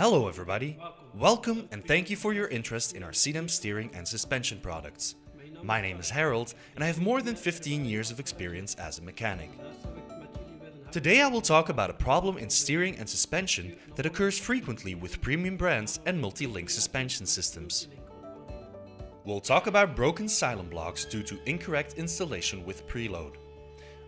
Hello everybody, welcome and thank you for your interest in our Sidem steering and suspension products. My name is Harold and I have more than 15 years of experience as a mechanic. Today I will talk about a problem in steering and suspension that occurs frequently with premium brands and multi-link suspension systems. We'll talk about broken silent blocks due to incorrect installation with preload.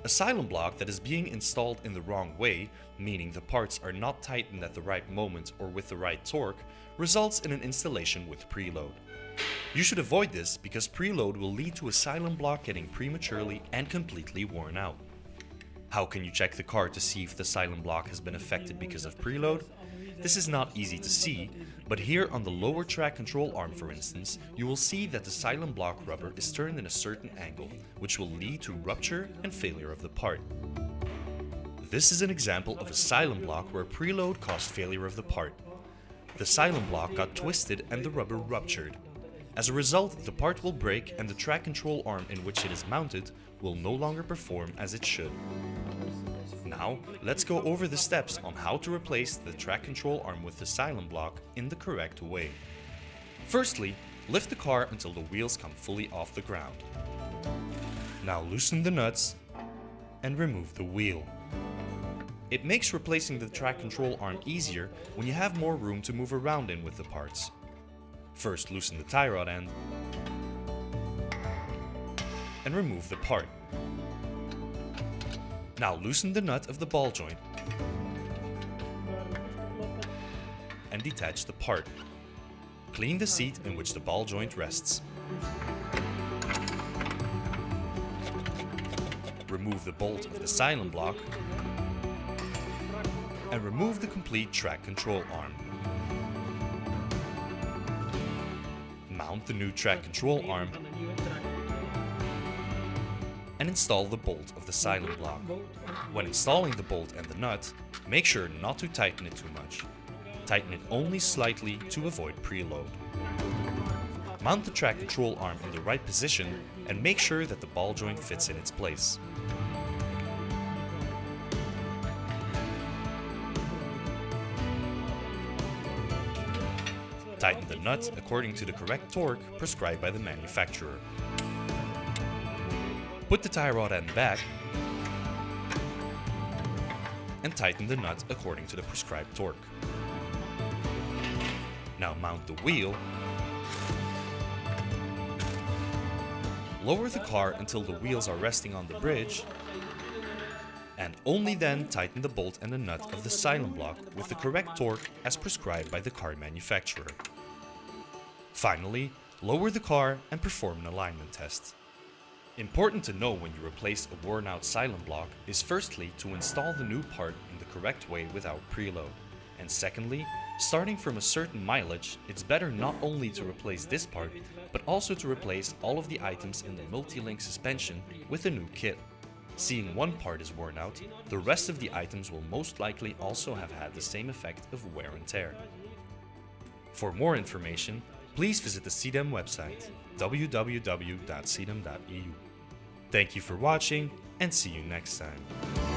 A silent block that is being installed in the wrong way, meaning the parts are not tightened at the right moment or with the right torque, results in an installation with preload. You should avoid this because preload will lead to a silent block getting prematurely and completely worn out. How can you check the car to see if the silent block has been affected because of preload? This is not easy to see, but here on the lower track control arm for instance, you will see that the silent block rubber is turned in a certain angle, which will lead to rupture and failure of the part. This is an example of a silent block where preload caused failure of the part. The silent block got twisted and the rubber ruptured. As a result, the part will break and the track control arm in which it is mounted will no longer perform as it should. Now, let's go over the steps on how to replace the track control arm with the silent block in the correct way. Firstly, lift the car until the wheels come fully off the ground. Now loosen the nuts and remove the wheel. It makes replacing the track control arm easier when you have more room to move around in with the parts. First loosen the tie rod end and remove the part. Now loosen the nut of the ball joint and detach the part. Clean the seat in which the ball joint rests. Remove the bolt of the silent block and remove the complete track control arm. Mount the new track control arm and install the bolt of the silent block. When installing the bolt and the nut, make sure not to tighten it too much. Tighten it only slightly to avoid preload. Mount the track control arm in the right position and make sure that the ball joint fits in its place. Tighten the nut according to the correct torque prescribed by the manufacturer. Put the tie rod end back and tighten the nut according to the prescribed torque. Now mount the wheel. Lower the car until the wheels are resting on the bridge and only then tighten the bolt and the nut of the silent block with the correct torque as prescribed by the car manufacturer. Finally, lower the car and perform an alignment test. Important to know when you replace a worn out silent block is firstly to install the new part in the correct way without preload. And secondly, starting from a certain mileage, it's better not only to replace this part, but also to replace all of the items in the multi-link suspension with a new kit. Seeing one part is worn out, the rest of the items will most likely also have had the same effect of wear and tear. For more information, please visit the Sidem website www.sidem.eu. Thank you for watching and see you next time.